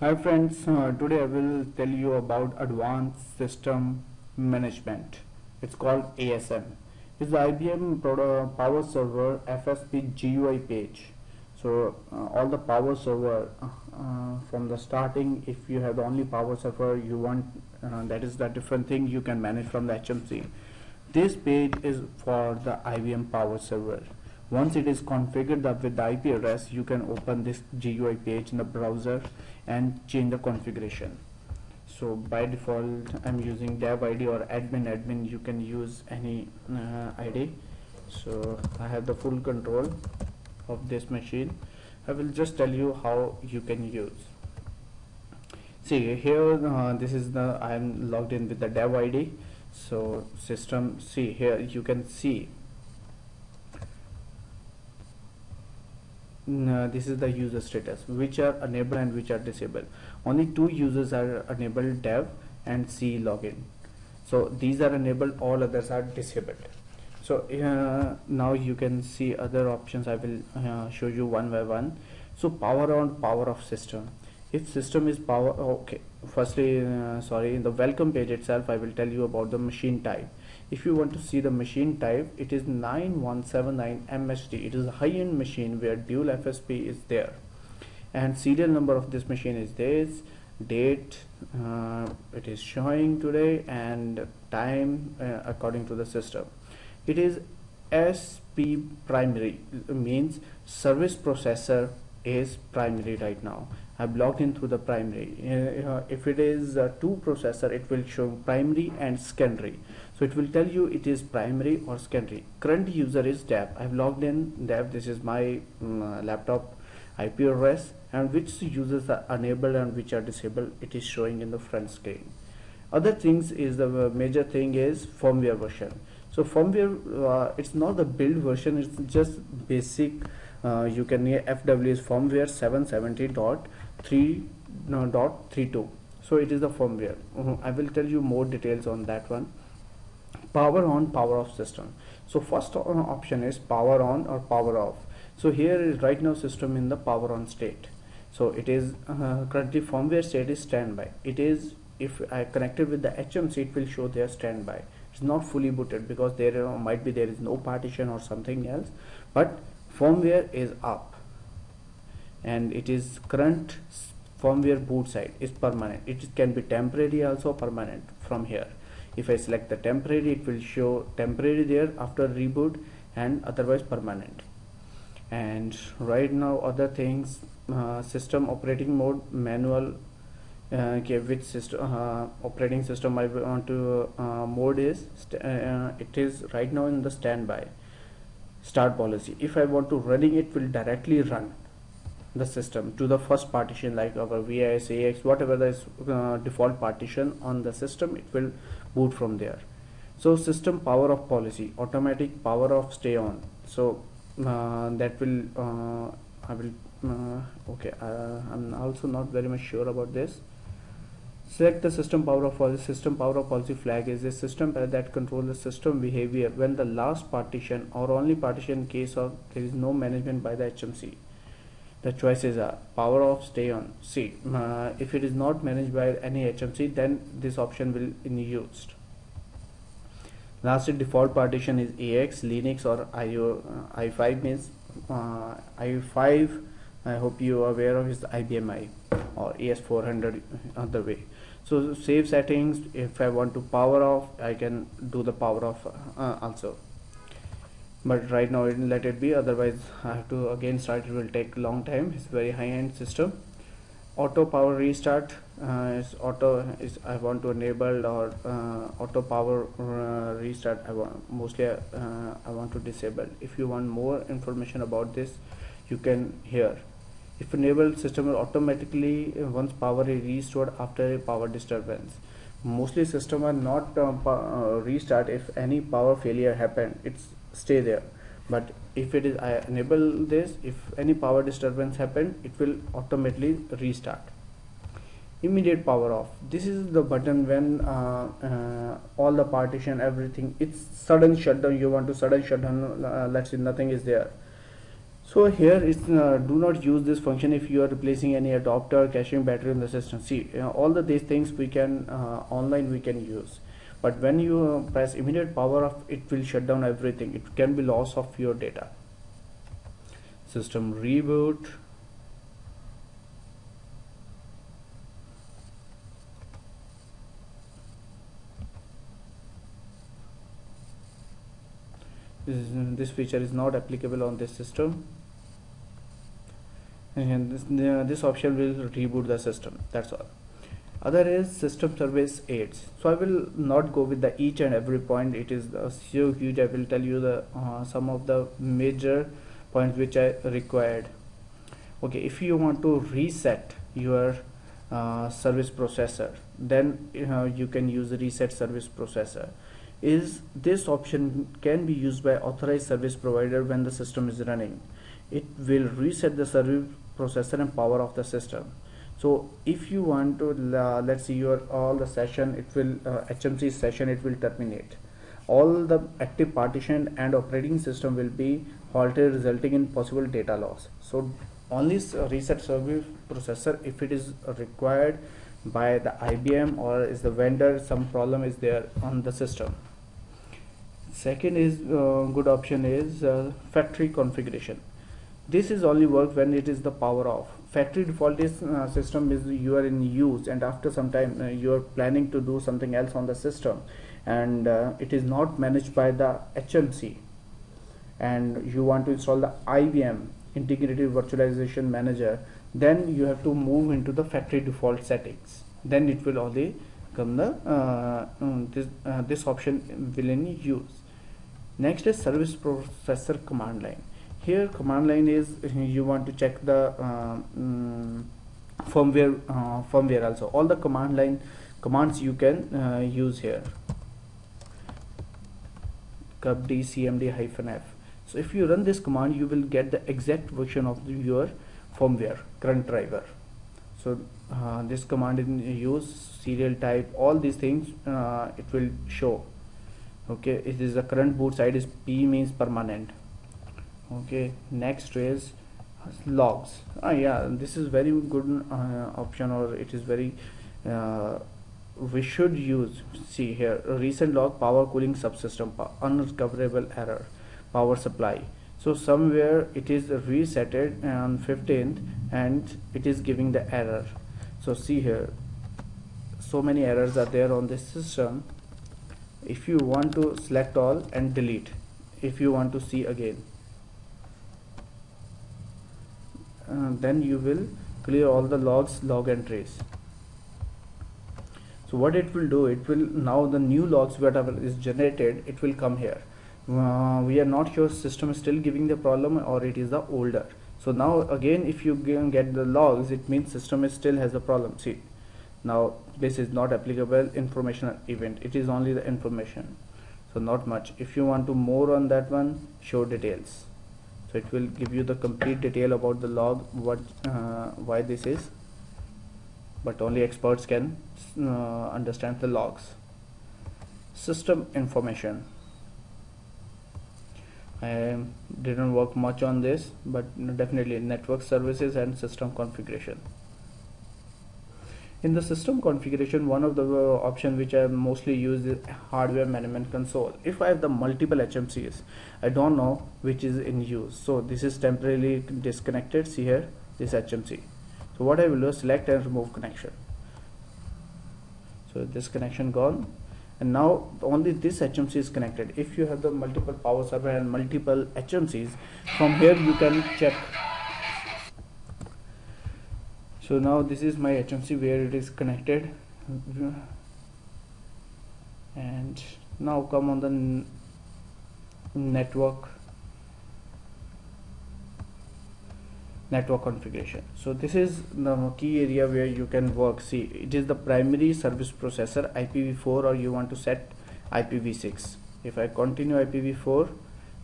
Hi friends, uh, today I will tell you about Advanced System Management. It's called ASM. It's the IBM Power Server FSP GUI page. So uh, all the Power Server uh, from the starting, if you have the only Power Server you want, uh, that is the different thing you can manage from the HMC. This page is for the IBM Power Server once it is configured with the IP address you can open this GUI page in the browser and change the configuration. So by default I'm using dev ID or admin admin you can use any uh, ID so I have the full control of this machine. I will just tell you how you can use. See here uh, this is the I am logged in with the dev ID so system see here you can see this is the user status which are enabled and which are disabled. Only two users are enabled dev and celogin. So these are enabled all others are disabled. So uh, now you can see other options. I will uh, show you one by one. So power on power off system. If system is power okay firstly uh, sorry in the welcome page itself i will tell you about the machine type if you want to see the machine type it is 9179 MHD it is a high-end machine where dual FSP is there. And serial number of this machine is this date uh, it is showing today and time uh, according to the system. It is SP primary means service processor is primary right now I've logged in through the primary. Uh, uh if it is a 2 processor it will show primary and secondary. So it will tell you it is primary or secondary. Current user is dev. I've logged in dev. This is my um, laptop IP address and which users are enabled and which are disabled. It is showing in the front screen. Other things is the major thing is firmware version. So firmware uh, it's not the build version. It's just basic uh, you can FW is firmware 770.3.32 so it is the firmware. -huh. I will tell you more details on that one. Power on power off system. So first option is power on or power off. So here is right now system in the power on state. So it is uh, currently firmware state is standby. It is if I connected with the HMC it will show their standby. It's not fully booted because there uh, might be there is no partition or something else. But firmware is up and it is current firmware boot side is permanent. It can be temporary also permanent from here. If I select the temporary it will show temporary there after reboot and otherwise permanent. And right now other things uh, system operating mode manual uh, okay, which system uh, operating system I want to uh, mode is uh, it is right now in the standby start policy. If I want to running it will directly run the system to the first partition like our VIOS, AIX, whatever the uh, default partition on the system it will boot from there. So system power of policy automatic power of stay on. So uh, that will uh, I will uh, okay uh, I'm also not very much sure about this. Select the system power of policy system power of policy flag is a system that controls the system behavior. When the last partition or only partition case of there is no management by the HMC the choices are power off stay on see uh, if it is not managed by any HMC then this option will be used. Last default partition is AIX Linux or IO uh, i5 means uh, i5 I hope you are aware of is IBM i or AS400 other way. So save settings if I want to power off I can do the power off uh, also but right now let it be otherwise I have to again start it will take long time. It's very high-end system. Auto power restart uh, is auto is I want to enable or uh, auto power uh, restart I want mostly uh, I want to disable. If you want more information about this you can here if enabled system will automatically uh, once power is restored after a power disturbance mostly system are not uh, restart if any power failure happen. It's stay there. But if it is I enable this if any power disturbance happen it will automatically restart. Immediate power off. This is the button when uh, uh, all the partition everything it's sudden shutdown. You want to sudden shutdown uh, let's say nothing is there so here is uh, do not use this function if you are replacing any adapter caching battery in the system. See uh, all the these things we can uh, online we can use. But when you uh, press immediate power off it will shut down everything. It can be loss of your data. System reboot this, is, this feature is not applicable on this system. And this, this option will reboot the system that's all. Other is system service aids. So i will not go with the each and every point. It is so huge i will tell you the uh, some of the major points which i required. Okay if you want to reset your uh, service processor then uh, you can use reset service processor is this option can be used by authorized service provider when the system is running. It will reset the service processor and power of the system. So if you want to uh, let's see your all the session it will uh, HMC session it will terminate. All the active partition and operating system will be halted resulting in possible data loss. So only reset service processor if it is required by the IBM or is the vendor some problem is there on the system. Second is uh, good option is uh, factory configuration. This is only work when it is the power off. Factory default is uh, system is you are in use and after some time uh, you are planning to do something else on the system and uh, it is not managed by the HMC and you want to install the IBM integrated virtualization manager then you have to move into the factory default settings. Then it will only come the uh, um, this uh, this option will in use. Next is service processor command line. Here command line is you want to check the um, firmware uh, firmware also. All the command line commands you can uh, use here. cupdcmd hyphen f. So if you run this command you will get the exact version of the, your firmware current driver. So uh, this command in use serial type all these things uh, it will show. Okay it is the current boot side is p means permanent. Okay next is logs. Ah, yeah this is very good uh, option or it is very uh, we should use see here recent log power cooling subsystem unrecoverable error power supply so somewhere it is resetted on 15th and it is giving the error. So see here so many errors are there on this system. If you want to select all and delete if you want to see again uh, then you will clear all the logs log entries. So what it will do it will now the new logs whatever is generated it will come here uh, we are not sure system is still giving the problem or it is the older. So now again if you get the logs it means system is still has a problem. See now this is not applicable informational event. It is only the information. So not much. If you want to more on that one show details. So it will give you the complete detail about the log what uh, why this is. But only experts can uh, understand the logs. System information I didn't work much on this but definitely network services and system configuration. In the system configuration one of the uh, option which I mostly use is hardware management console. If I have the multiple HMCs I don't know which is in use. So this is temporarily disconnected. See here this HMC so what I will do is select and remove connection. So this connection gone and now only this HMC is connected. If you have the multiple power server and multiple HMCs from here you can check. So now this is my HMC where it is connected. And now come on the network network configuration. So this is the key area where you can work. See it is the primary service processor IPv4 or you want to set IPv6 if I continue IPv4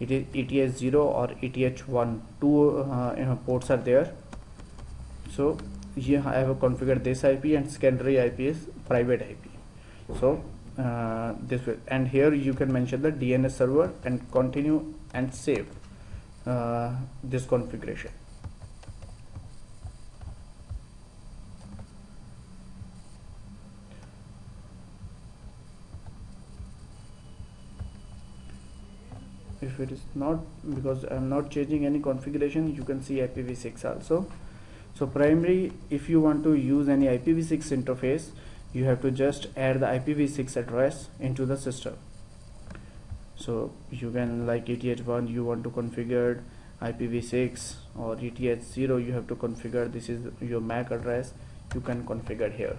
it is ETH0 or ETH1 two uh, you know, ports are there. So here I have configured this IP and secondary IP is private IP so uh, this will and here you can mention the DNS server and continue and save uh, this configuration if it is not because I'm not changing any configuration you can see IPv6 also. So primary if you want to use any IPv6 interface you have to just add the IPv6 address into the system. So you can like ETH1 you want to configure IPv6 or ETH0 you have to configure this is your MAC address you can configure here.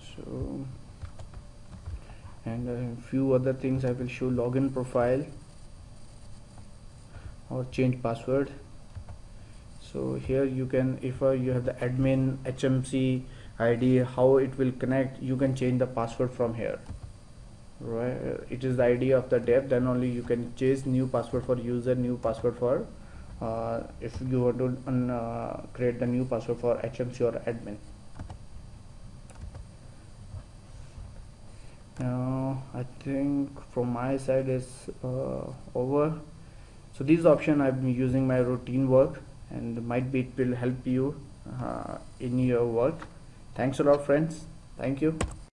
So and a few other things I will show login profile or change password. So here you can if uh, you have the admin HMC ID how it will connect you can change the password from here. Right it is the ID of the dev then only you can change new password for user new password for uh, if you want to uh, create the new password for HMC or admin I think from my side is uh, over. So this option I've been using my routine work and might be it will help you uh, in your work. Thanks a lot friends. Thank you